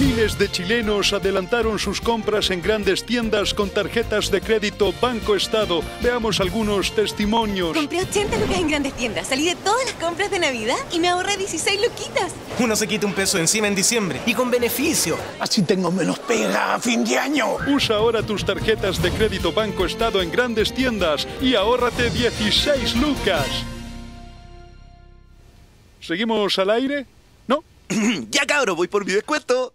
Miles de chilenos adelantaron sus compras en grandes tiendas con tarjetas de crédito Banco Estado. Veamos algunos testimonios. Compré 80 lucas en grandes tiendas, salí de todas las compras de Navidad y me ahorré 16 luquitas. Uno se quita un peso encima en diciembre y con beneficio. Así tengo menos pega a fin de año. Usa ahora tus tarjetas de crédito Banco Estado en grandes tiendas y ahórrate 16 lucas. ¿Seguimos al aire? Cabro, voy por mi descuento.